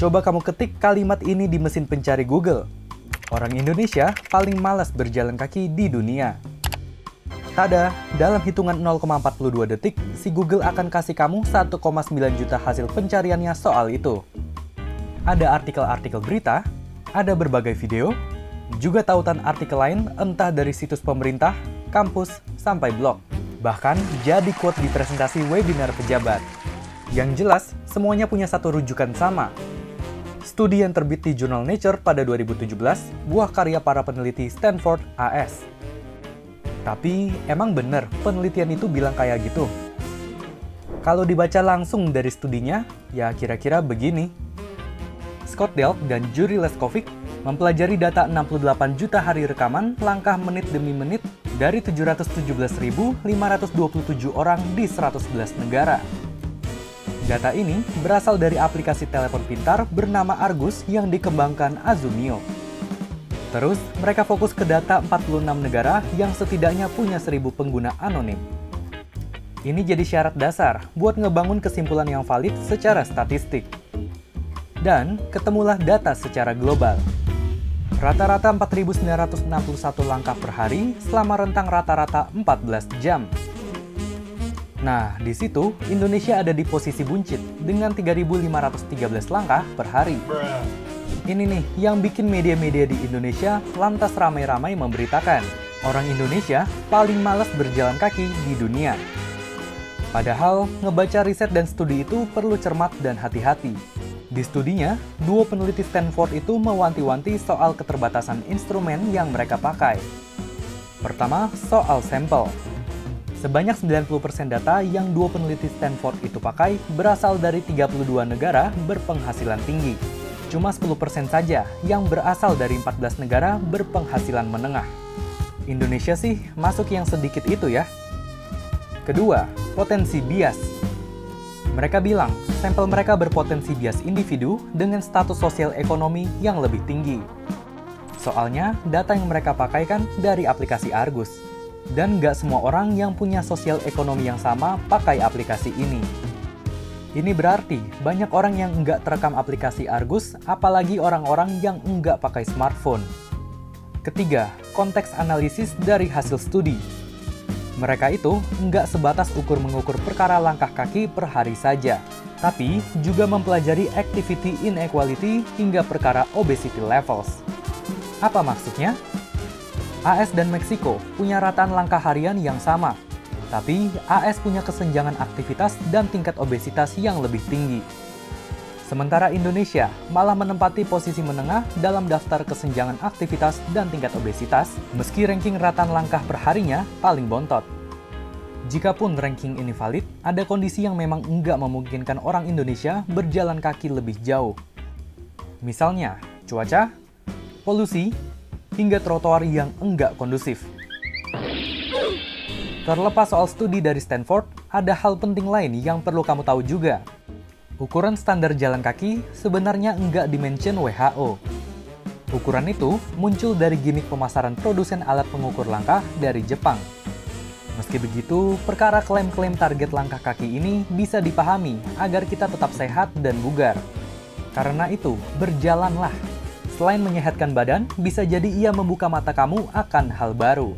Coba kamu ketik kalimat ini di mesin pencari Google. Orang Indonesia paling malas berjalan kaki di dunia. Tada, dalam hitungan 0,42 detik, si Google akan kasih kamu 1,9 juta hasil pencariannya soal itu. Ada artikel-artikel berita, ada berbagai video, juga tautan artikel lain entah dari situs pemerintah, kampus, sampai blog. Bahkan jadi quote di presentasi webinar pejabat. Yang jelas, semuanya punya satu rujukan sama, Studi yang terbit di jurnal Nature pada 2017, buah karya para peneliti Stanford AS. Tapi, emang bener penelitian itu bilang kayak gitu? Kalau dibaca langsung dari studinya, ya kira-kira begini. Scott Delk dan Juri Leskovic mempelajari data 68 juta hari rekaman langkah menit demi menit dari 717.527 orang di 111 negara. Data ini berasal dari aplikasi telepon pintar bernama Argus yang dikembangkan Azumio. Terus, mereka fokus ke data 46 negara yang setidaknya punya 1000 pengguna anonim. Ini jadi syarat dasar buat ngebangun kesimpulan yang valid secara statistik. Dan ketemulah data secara global. Rata-rata 4.961 langkah per hari selama rentang rata-rata 14 jam. Nah, di situ Indonesia ada di posisi buncit dengan 3.513 langkah per hari. Ini nih yang bikin media-media di Indonesia lantas ramai-ramai memberitakan orang Indonesia paling malas berjalan kaki di dunia. Padahal, ngebaca riset dan studi itu perlu cermat dan hati-hati. Di studinya, dua peneliti Stanford itu mewanti-wanti soal keterbatasan instrumen yang mereka pakai. Pertama, soal sampel. Sebanyak 90% data yang dua peneliti Stanford itu pakai berasal dari 32 negara berpenghasilan tinggi. Cuma 10% saja yang berasal dari 14 negara berpenghasilan menengah. Indonesia sih masuk yang sedikit itu ya. Kedua, potensi bias. Mereka bilang, sampel mereka berpotensi bias individu dengan status sosial ekonomi yang lebih tinggi. Soalnya, data yang mereka pakai kan dari aplikasi Argus dan nggak semua orang yang punya sosial ekonomi yang sama pakai aplikasi ini. Ini berarti banyak orang yang nggak terekam aplikasi Argus, apalagi orang-orang yang nggak pakai smartphone. Ketiga, konteks analisis dari hasil studi. Mereka itu nggak sebatas ukur-mengukur perkara langkah kaki per hari saja, tapi juga mempelajari activity inequality hingga perkara obesity levels. Apa maksudnya? AS dan Meksiko punya rataan langkah harian yang sama, tapi AS punya kesenjangan aktivitas dan tingkat obesitas yang lebih tinggi. Sementara Indonesia malah menempati posisi menengah dalam daftar kesenjangan aktivitas dan tingkat obesitas, meski ranking rataan langkah perharinya paling bontot. Jikapun ranking ini valid, ada kondisi yang memang enggak memungkinkan orang Indonesia berjalan kaki lebih jauh. Misalnya, cuaca, polusi, hingga trotoar yang enggak kondusif. Terlepas soal studi dari Stanford, ada hal penting lain yang perlu kamu tahu juga. Ukuran standar jalan kaki sebenarnya enggak dimention WHO. Ukuran itu muncul dari gimmick pemasaran produsen alat pengukur langkah dari Jepang. Meski begitu, perkara klaim-klaim target langkah kaki ini bisa dipahami agar kita tetap sehat dan bugar. Karena itu, berjalanlah Selain menyehatkan badan, bisa jadi ia membuka mata kamu akan hal baru.